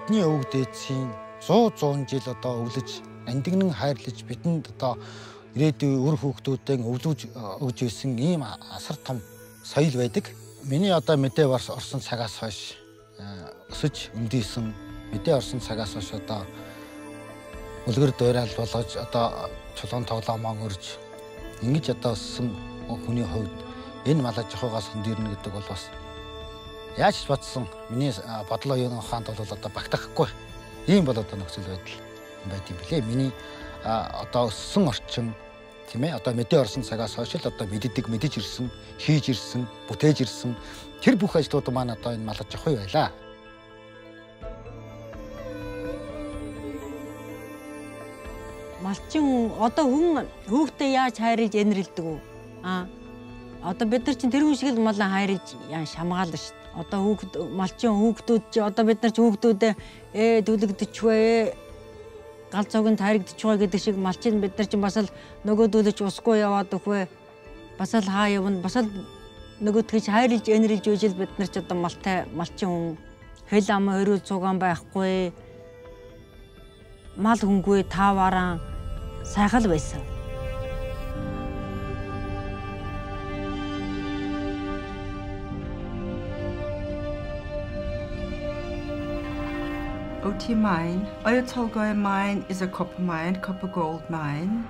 бидний өвөг дээдсийн 100 100 жил одоо өвлөж андигнан хайрлаж бидэнд одоо ирээдүйн үр хүүхдүүдэн өвлөж өгж исэн ийм асар том соёл байдаг. Миний одоо мэдээ орсон цагаас хойш өсөж өндийсэн мэдээ орсон цагаас хойш одоо үлгэр дуурал болгож одоо чулуун тоглоомоо өрж ингэж одоо өссөн хүний хувьд энэ малаж жохоогоос хөндөрнө гэдэг бол бас яаж ч бодсон. Миний бодлоо юу хаанд бол одоо багтахгүй ийм бол одоо нөхцөл байдал байт юм блэ миний одоо өссөн орчин тийм ээ одоо мэдээ орсон цагаас хойш л одоо мэддэг мэдэж ирсэн хийж ирсэн бүтээж ирсэн. Тэр бүх ажлууд маань одоо энэ малаж жохой байлаа малчин одоо хүн хүүхдээ яаж хайрлаж энэрлдэг үү аа одоо бид нар чинь тэр хүн шиг л малаа хайрж шамгаална шүү. Одоо хүүхд малчин хүүхдүүд чи одоо бид нар ч хүүхдүүдээ ээ түлэгдэчвэ гал цогийн тайрагдчихвэ гэдэг шиг малчин бид нар чинь бас л нөгөөдөлж усгүй яваад өгвэ. Бас л хаа явна. Бас л нөгөөдгөө хайрлж энэрлж үжил бид нар ч одоо малтай малчин хүн. Хэл ам өрөө цугаан байхгүй. Мал хүнгүй таавараа сайхан байсан. OT mine. Tolgoi mine is a copper mine, copper gold mine,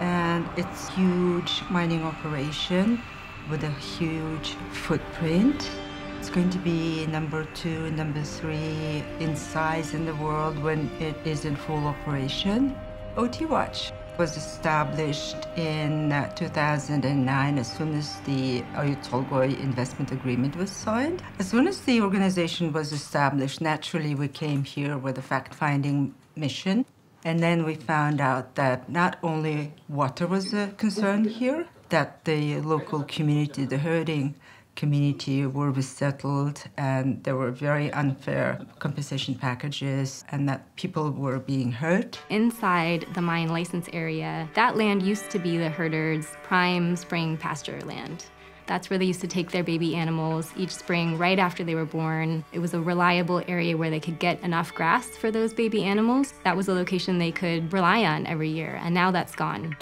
and it's huge mining operation with a huge footprint. It's going to be number two, number three in size in the world when it is in full operation. OT Watch was established in uh, 2009 as soon as the Oyu Tolgoi investment agreement was signed. As soon as the organization was established, naturally we came here with a fact-finding mission. And then we found out that not only water was a concern here, that the local community, the herding community were resettled and there were very unfair compensation packages and that people were being hurt. Inside the mine license area, that land used to be the herders' prime spring pasture land. That's where they used to take their baby animals each spring right after they were born. It was a reliable area where they could get enough grass for those baby animals. That was a location they could rely on every year, and now that's gone.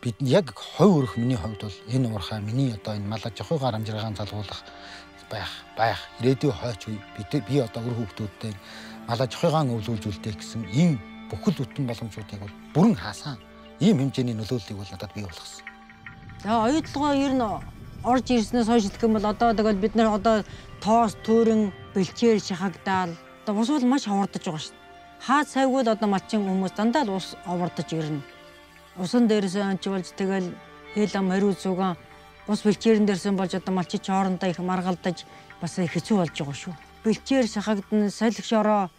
Бид яг хой өрөх миний хувьд бол энэ уурхай миний одоо энэ малаж жохой гар амжиргаан залгуулах байх байх ирээдүйн хойч үе бид би одоо өр хүүхдүүдтэй малаж жохойгаан өвлүүлжүүлдэг гэсэн ийм бүхэл бүтэн боломжуудыг бол бүрэн хаасан ийм хэмжээний нөлөөллийг бол надад бий болгосон. За оюутлогоо ер нь орж ирснээс хойш гэх юм бол одоо тэгэл бид нар одоо тоос төрөн бэлчээр шахагдаал одоо ус бол маш ховордож байгаа шүү. Хаа цайгуул одоо малчин хүмүүс дандаа л ус овордож ирнэ усан дээрээс ончволж тэгэл хэл ам хариу зүгэн бус бэлчээрэн дээрсэн болж одоо малчич хоорондоо их маргалдаж бас их хэцүү болж байгаа шүү. Бэлчээр шахагдсан салхи шороо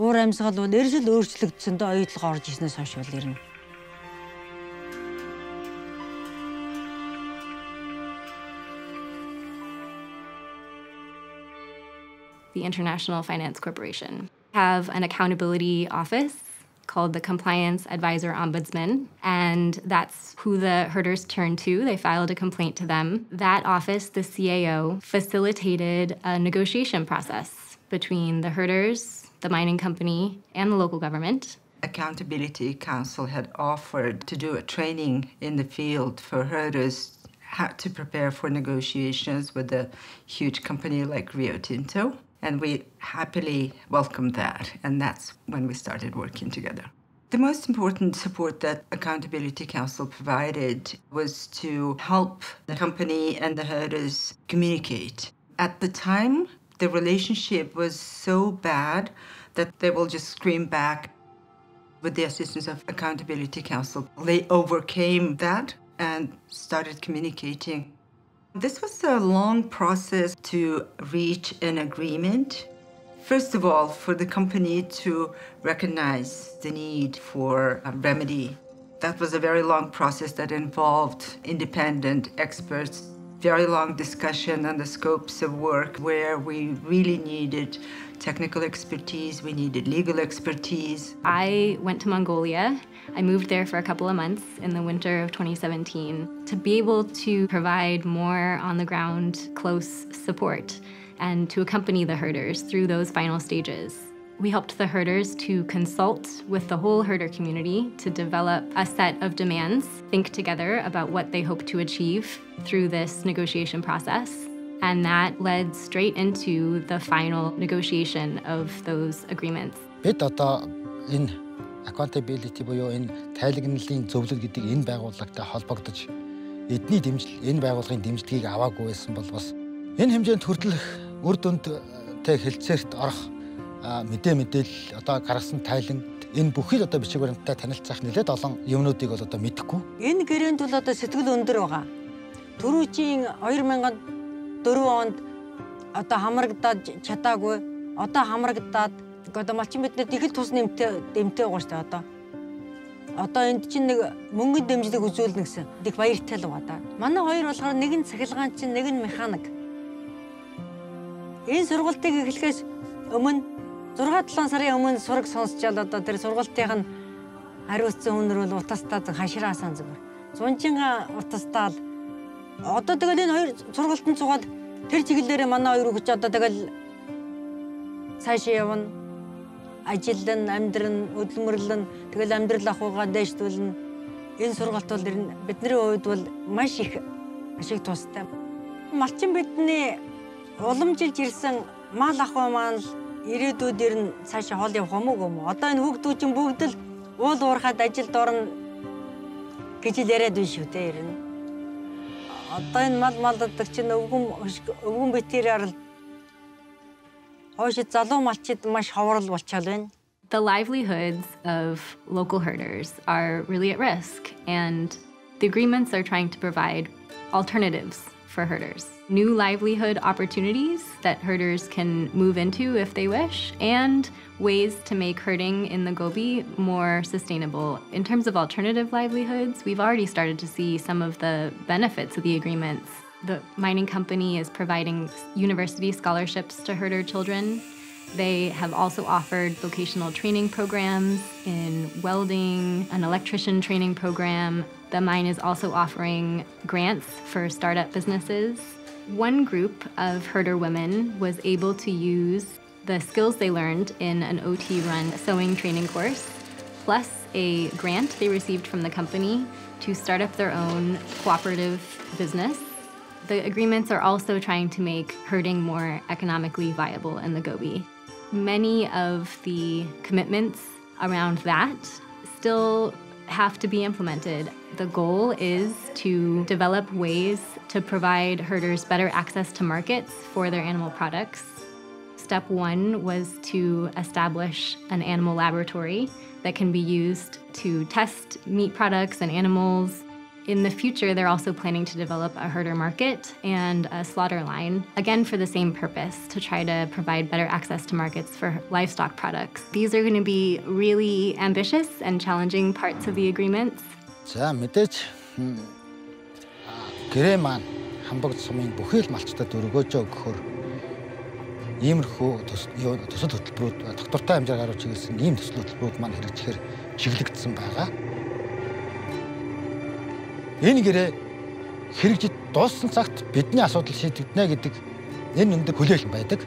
уур амьсгал бол эрсэл өөрчлөгдсөн дэ оюутлага орж ирснээс хойш бол ирнэ. The International Finance Corporation have an accountability office called the Compliance Advisor Ombudsman, and that's who the herders turned to. They filed a complaint to them. That office, the CAO, facilitated a negotiation process between the herders, the mining company, and the local government. Accountability Counsel had offered to do a training in the field for herders how to prepare for negotiations with a huge company like Rio Tinto. And we happily welcomed that. And that's when we started working together. The most important support that Accountability Counsel provided was to help the company and the herders communicate. At the time, the relationship was so bad that they will just scream back. With the assistance of Accountability Counsel, they overcame that and started communicating this was a long process to reach an agreement. First of all, for the company to recognize the need for a remedy. That was a very long process that involved independent experts very long discussion on the scopes of work where we really needed technical expertise, we needed legal expertise. I went to Mongolia. I moved there for a couple of months in the winter of 2017 to be able to provide more on the ground, close support and to accompany the herders through those final stages. We helped the herders to consult with the whole herder community to develop a set of demands, think together about what they hope to achieve through this negotiation process. And that led straight into the final negotiation of those agreements. Бид одоо энэ accountability буюу энэ тайлагналын зөвлөл гэдэг энэ байгууллагатай холбогдож эдний дэмжил энэ байгууллагын дэмжлэгийг аваагүй байсан бол бас энэ хэмжээнд хүртэлх үр дүндтэй хэлцээрт орох мэдээ мэдээлэл одоо гаргасан тайлан энэ бүхий л одоо бичиг баримттай танилцах нэлээд олон юмнуудыг бол одоо мэдэхгүй. Энэ гэрээнд бол одоо сэтгэл өндөр байгаа. Төрүүчийн 2004 онд одоо хамрагдаад чадаагүй. Одоо хамрагдаад одоо малчин биднэрт их л тус нэмтэй дэмтэй байгаа шүү дээ одоо. Одоо энд чинь нэг мөнгөнд дэмжлэг үзүүлнэ гэсэн. Их баяртай л байгаа да. Манай хоёр болохоор нэг нь цахилгаан чинь нэг нь механик. Энэ сургалтыг эхлэхээс өмнө 6-7 сарын өмнө сураг сонсчоод одоо тэр сургалтын хариуцсан хүнэр бол утастаа хашираасан зүгээр. Зунжинга утастаал одоо тэгэл энэ хоёр сургалтанд цугаад тэр чиглэлээр манай хоёр хүүхд одоо тэгэл цаашаа явна. Ажилдан, амьдран, хөдөлмөрлөн тэгэл амьдрал ахуйгаа дэвшүүлнэ. Энэ сургалт бол бидний хувьд бол маш их ашиг тустай. Малчин бидний уламжилж ирсэн мал ахуй маань ирээдүйд ер нь цаашаа хол явах юм уу? Одоо энэ хүүхдүүд чинь бүгд л уул уурхаад ажилд орно гэж л яриад байна шүү дээ ер нь. Одоо энэ мал малддаг чинь өвгөн өвгөн битэрээр л хойшид залуу малчид маш ховрол болчихвол байна. The livelihoods of local herders are really at risk, and the agreements are trying to provide alternatives for herders. New livelihood opportunities that herders can move into if they wish, and ways to make herding in the Gobi more sustainable. In terms of alternative livelihoods, we've already started to see some of the benefits of the agreements. The mining company is providing university scholarships to herder children. They have also offered vocational training programs in welding, an electrician training program, the mine is also offering grants for startup businesses. One group of herder women was able to use the skills they learned in an OT run sewing training course, plus a grant they received from the company to start up their own cooperative business. The agreements are also trying to make herding more economically viable in the Gobi. Many of the commitments around that still have to be implemented. The goal is to develop ways to provide herders better access to markets for their animal products. Step one was to establish an animal laboratory that can be used to test meat products and animals in the future, they're also planning to develop a herder market and a slaughter line, again for the same purpose to try to provide better access to markets for livestock products. These are going to be really ambitious and challenging parts of the agreements. За мэдээж гэрээ маань хамбогд сумын бүхий л малчтад өргөөж өгөхөөр иймэрхүү төсөл хөтөлбөрүүд доктортой хэмжээр гаруй чиглэсэн ийм төсөл хөтөлбөрүүд маань хэрэгжихээр чиглэгдсэн байгаа. Энэ гэрээ хэрэгжиж дууссан цагт бидний асуудал шийдэгдэнэ гэдэг энэ өндөр хүлээлт байдаг.